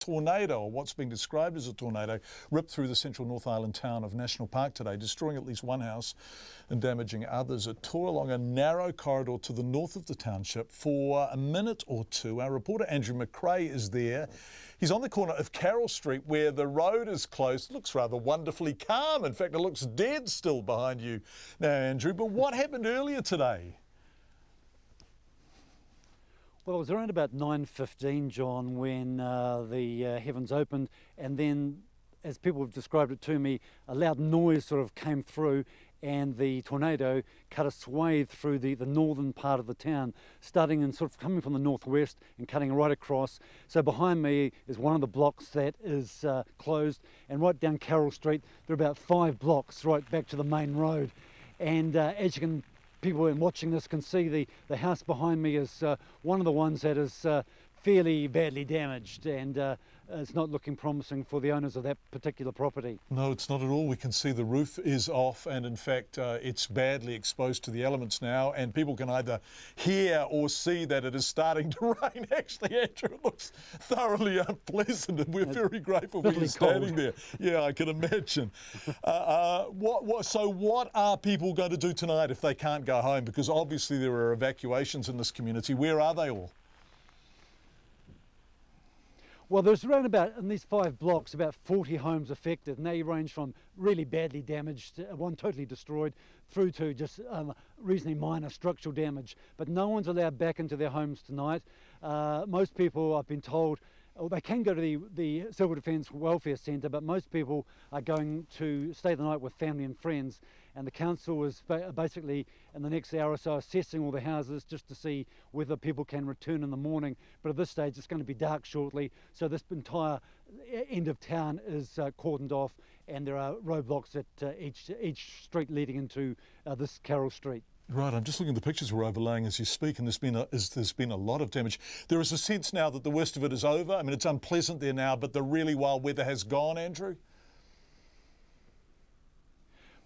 tornado, or what's being described as a tornado, ripped through the central North Island town of National Park today, destroying at least one house and damaging others. It tore along a narrow corridor to the north of the township for a minute or two. Our reporter Andrew McRae is there. He's on the corner of Carroll Street where the road is closed. It looks rather wonderfully calm. In fact, it looks dead still behind you now, Andrew. But what happened earlier today? Well, it was around about 9.15, John, when uh, the uh, heavens opened and then, as people have described it to me, a loud noise sort of came through and the tornado cut a swathe through the, the northern part of the town, starting and sort of coming from the northwest and cutting right across. So behind me is one of the blocks that is uh, closed, and right down Carroll Street, there are about five blocks right back to the main road. And uh, as you can people in watching this can see the, the house behind me is uh, one of the ones that is uh, fairly badly damaged and uh, it's not looking promising for the owners of that particular property. No, it's not at all. We can see the roof is off and in fact uh, it's badly exposed to the elements now and people can either hear or see that it is starting to rain. Actually, Andrew, it looks thoroughly unpleasant and we're it's very grateful for you standing there. Yeah, I can imagine. uh, uh, what, what, so what are people going to do tonight if they can't go home? Because obviously there are evacuations in this community. Where are they all? Well, there's around about, in these five blocks, about 40 homes affected, and they range from really badly damaged, uh, one totally destroyed, through to just um, reasonably minor structural damage. But no one's allowed back into their homes tonight. Uh, most people, I've been told, well, they can go to the, the Civil Defence Welfare Centre, but most people are going to stay the night with family and friends. And the council is basically in the next hour or so assessing all the houses just to see whether people can return in the morning. But at this stage, it's going to be dark shortly, so this entire end of town is uh, cordoned off, and there are roadblocks at uh, each each street leading into uh, this Carroll Street. Right, I'm just looking at the pictures we're overlaying as you speak, and there's been a, there's been a lot of damage. There is a sense now that the worst of it is over. I mean, it's unpleasant there now, but the really wild weather has gone, Andrew?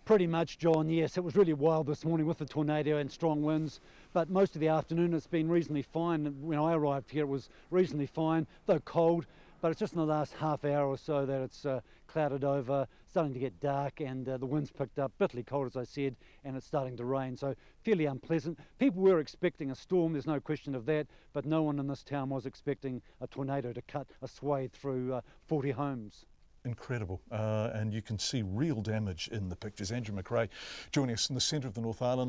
Pretty much, John, yes. It was really wild this morning with the tornado and strong winds, but most of the afternoon it's been reasonably fine. When I arrived here, it was reasonably fine, though cold but it's just in the last half hour or so that it's uh, clouded over, starting to get dark, and uh, the wind's picked up, bitterly cold as I said, and it's starting to rain, so fairly unpleasant. People were expecting a storm, there's no question of that, but no one in this town was expecting a tornado to cut a swathe through uh, 40 homes. Incredible. Uh, and you can see real damage in the pictures. Andrew McRae joining us in the centre of the North Island.